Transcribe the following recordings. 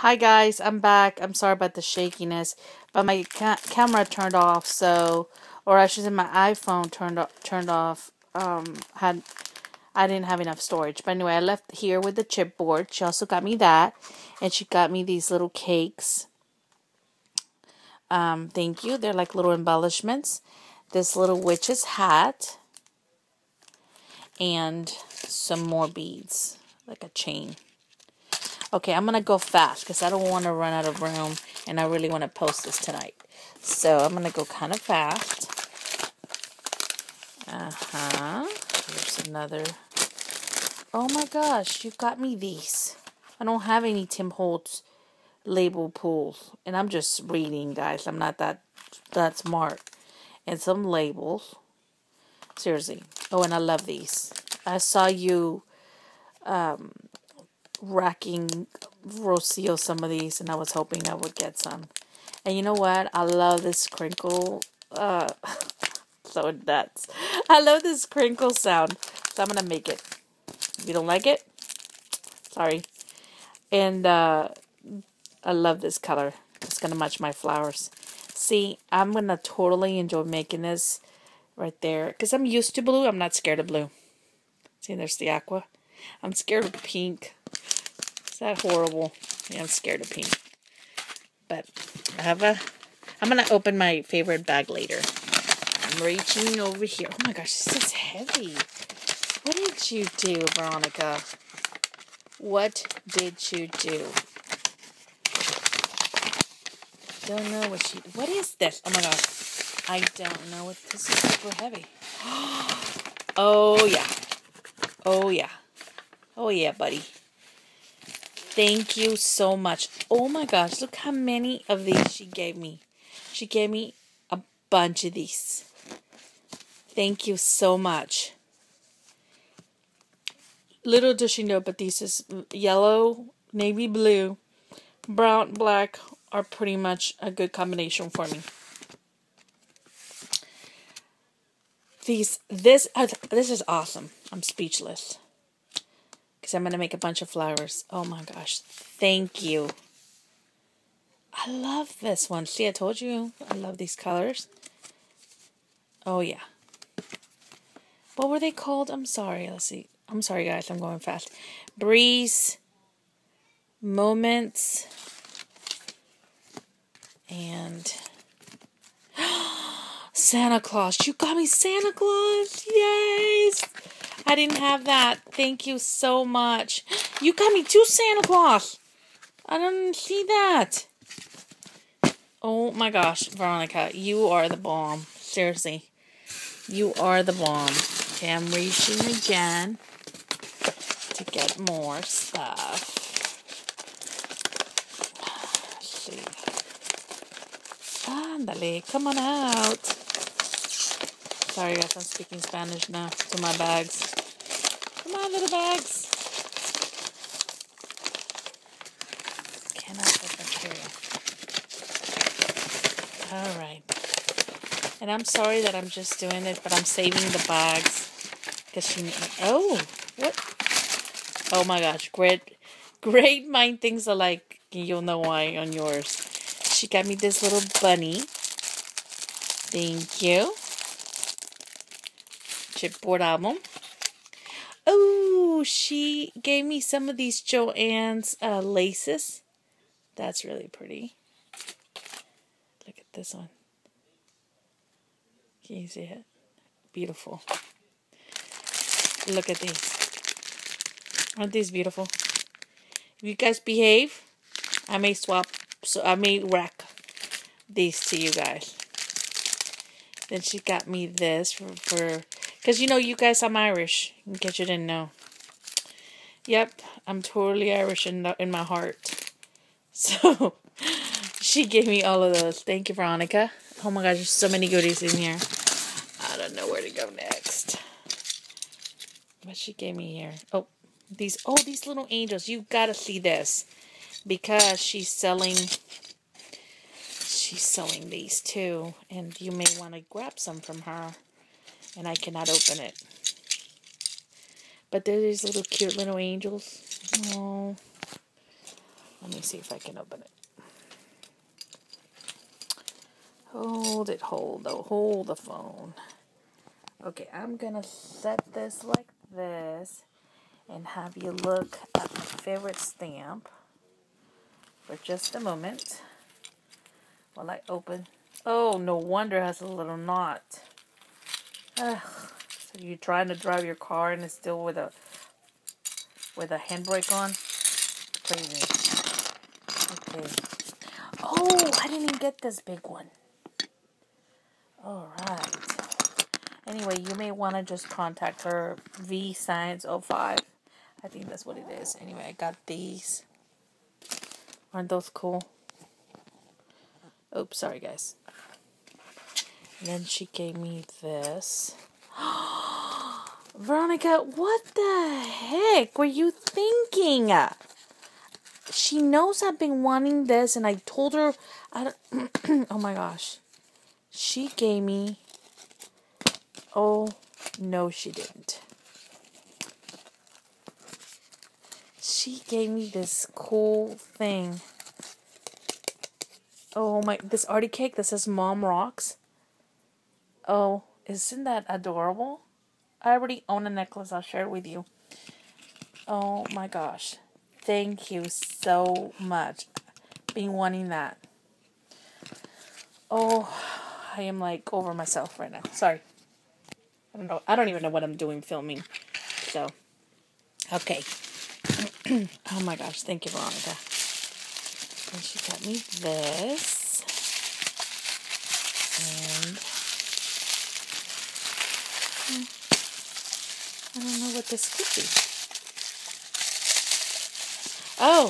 Hi guys, I'm back. I'm sorry about the shakiness, but my ca camera turned off, so or I should say my iPhone turned off, turned off. Um, had I didn't have enough storage. But anyway, I left here with the chipboard. She also got me that, and she got me these little cakes. Um, thank you. They're like little embellishments. This little witch's hat, and some more beads, like a chain. Okay, I'm to go fast because I don't want to run out of room and I really want to post this tonight. So I'm to go kind of fast. Uh-huh. Here's another. Oh my gosh, you got me these. I don't have any Tim Holtz label pulls. And I'm just reading, guys. I'm not that that smart. And some labels. Seriously. Oh, and I love these. I saw you um, racking Rocio some of these, and I was hoping I would get some. And you know what? I love this crinkle. Uh, so nuts. I love this crinkle sound. So I'm going to make it. If you don't like it, sorry. And uh, I love this color. It's going to match my flowers. See, I'm going to totally enjoy making this right there. Because I'm used to blue. I'm not scared of blue. See, there's the aqua. I'm scared of pink that horrible? I'm scared of pink. But I have a. I'm gonna open my favorite bag later. I'm reaching over here. Oh my gosh, this is heavy. What did you do, Veronica? What did you do? Don't know what she. What is this? Oh my gosh. I don't know what this is super heavy. Oh yeah. Oh yeah. Oh yeah, buddy. Thank you so much. Oh my gosh, look how many of these she gave me. She gave me a bunch of these. Thank you so much. Little does she know, but these is yellow, navy blue, brown, black are pretty much a good combination for me. These, this, uh, this is awesome. I'm speechless because I'm going to make a bunch of flowers. Oh my gosh. Thank you. I love this one. See, I told you I love these colors. Oh, yeah. What were they called? I'm sorry. Let's see. I'm sorry, guys. I'm going fast. Breeze. Moments. And... Santa Claus. You got me Santa Claus. Yes. I didn't have that. Thank you so much. You got me two Santa Claus. I didn't see that. Oh my gosh, Veronica, you are the bomb. Seriously. You are the bomb. Okay, I'm reaching again to get more stuff. See. Ándale, come on out. Sorry guys, I'm speaking Spanish now to my bags. Little bags. Cannot here. Alright. And I'm sorry that I'm just doing it, but I'm saving the bags. Because she... Oh! What? Oh my gosh. Great, great mind things alike. You'll know why on yours. She got me this little bunny. Thank you. Chipboard album. Oh, she gave me some of these Joann's uh, laces. That's really pretty. Look at this one. Can you see it? Beautiful. Look at these. Aren't these beautiful? If you guys behave, I may swap, so I may rack these to you guys. Then she got me this for, for because you know, you guys, I'm Irish, in case you didn't know. Yep, I'm totally Irish in, the, in my heart. So, she gave me all of those. Thank you, Veronica. Oh my gosh, there's so many goodies in here. I don't know where to go next. What she gave me here? Oh, these, oh, these little angels. You gotta see this. Because she's selling, she's selling these too. And you may want to grab some from her and I cannot open it. But they're these little cute little angels. Oh. Let me see if I can open it. Hold it, hold the hold the phone. Okay, I'm gonna set this like this and have you look at my favorite stamp for just a moment while I open. Oh, no wonder it has a little knot. Ugh. So you're trying to drive your car and it's still with a with a handbrake on? Crazy. Okay. Oh, I didn't even get this big one. Alright. Anyway, you may want to just contact her V Science 05. I think that's what it is. Anyway, I got these. Aren't those cool? Oops, sorry guys. And then she gave me this. Veronica, what the heck were you thinking? She knows I've been wanting this, and I told her. I oh my gosh. She gave me. Oh, no, she didn't. She gave me this cool thing. Oh my, this Artie cake that says Mom Rocks. Oh, isn't that adorable? I already own a necklace. I'll share it with you. Oh my gosh. Thank you so much. Been wanting that. Oh, I am like over myself right now. Sorry. I don't know. I don't even know what I'm doing filming. So, okay. oh my gosh. Thank you, Veronica. And she got me this. And hmm, I don't know what this could be. Oh,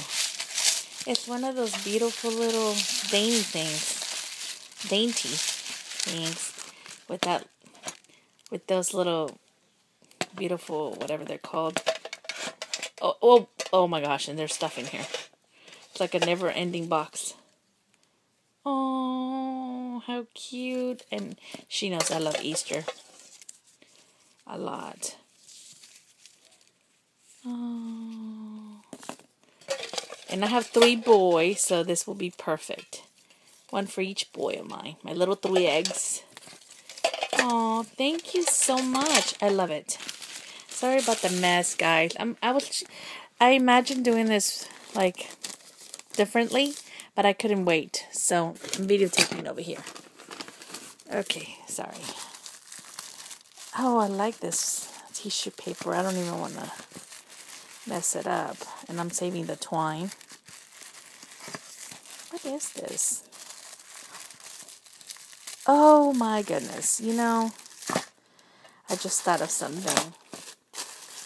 it's one of those beautiful little dainty things. Dainty things with that, with those little beautiful, whatever they're called. Oh, oh, oh my gosh, and there's stuff in here. It's like a never ending box. Oh, how cute. And she knows I love Easter a lot. Oh. And I have three boys, so this will be perfect. One for each boy of mine. My little three eggs. Oh, thank you so much. I love it. Sorry about the mess, guys. I'm, I was, I imagined doing this like differently, but I couldn't wait. So I'm videotaping it over here. Okay, sorry. Oh, I like this tissue paper. I don't even want to mess it up. And I'm saving the twine. What is this? Oh my goodness. You know, I just thought of something.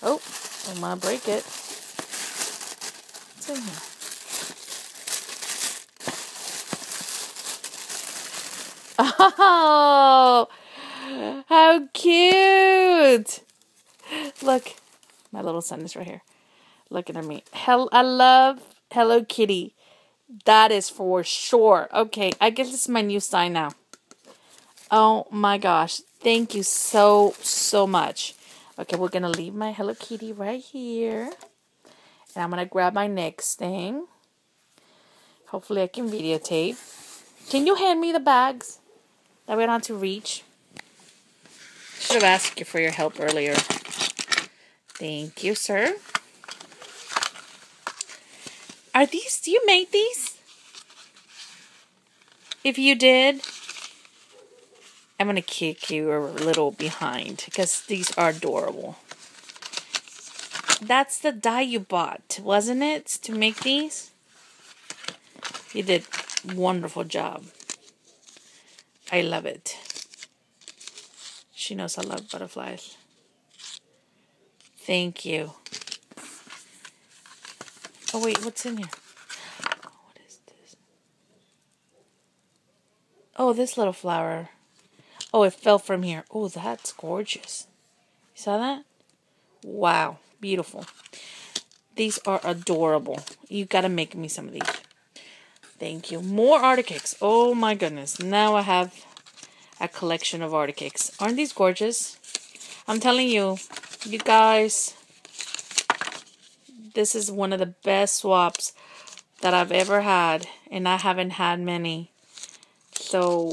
Oh, I'm to break it. What's in here? Oh, how cute! Look, my little son is right here, looking at me. Hell, I love Hello Kitty. That is for sure. Okay, I guess this is my new sign now. Oh my gosh, thank you so so much. Okay, we're gonna leave my Hello Kitty right here, and I'm gonna grab my next thing. Hopefully, I can videotape. Can you hand me the bags? that went on to reach. Should have asked you for your help earlier. Thank you, sir. Are these, do you make these? If you did, I'm going to kick you a little behind because these are adorable. That's the die you bought, wasn't it, to make these? You did wonderful job. I love it. She knows I love butterflies. Thank you. Oh, wait, what's in here? What is this? Oh, this little flower. Oh, it fell from here. Oh, that's gorgeous. You saw that? Wow, beautiful. These are adorable. You gotta make me some of these. Thank you. More Articakes. Oh my goodness. Now I have a collection of Articakes. Aren't these gorgeous? I'm telling you, you guys, this is one of the best swaps that I've ever had, and I haven't had many. So,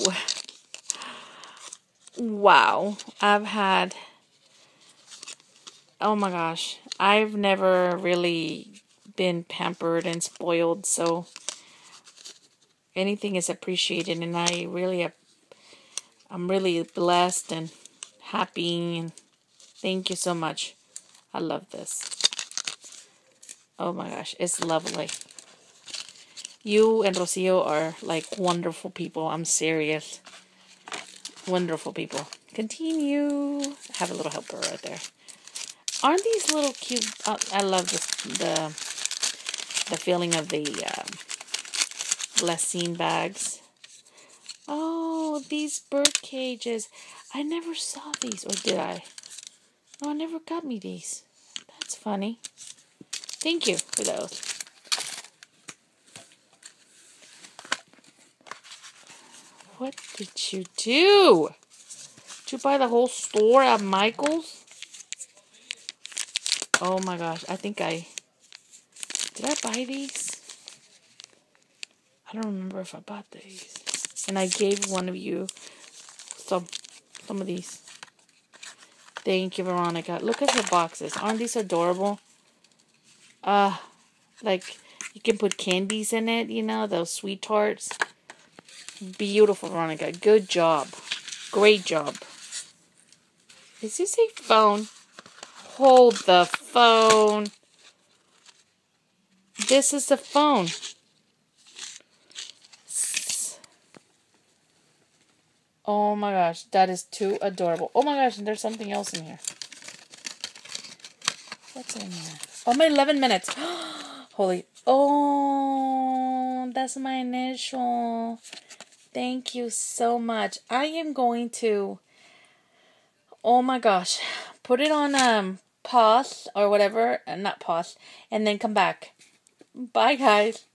wow, I've had, oh my gosh, I've never really been pampered and spoiled, so anything is appreciated, and I really, I'm really blessed and happy, and thank you so much. I love this. Oh my gosh, it's lovely. You and Rocio are like wonderful people. I'm serious. Wonderful people. Continue. Have a little helper right there. Aren't these little cute? Uh, I love this, the the feeling of the um, Glassine bags. Oh, these bird cages. I never saw these, or did I? No, I never got me these. That's funny. Thank you for those. What did you do? Did you buy the whole store at Michael's? Oh my gosh, I think I... Did I buy these? I don't remember if I bought these. And I gave one of you some, some of these. Thank you, Veronica. Look at her boxes. Aren't these adorable? Uh, like, you can put candies in it, you know, those sweet tarts. Beautiful, Veronica. Good job. Great job. Is this a phone? Hold the phone. This is the phone. Oh my gosh, that is too adorable. Oh my gosh, and there's something else in here. What's in here? Oh, my 11 minutes. Holy. Oh, that's my initial. Thank you so much. I am going to, oh my gosh, put it on um pause or whatever, uh, not pause, and then come back. Bye, guys.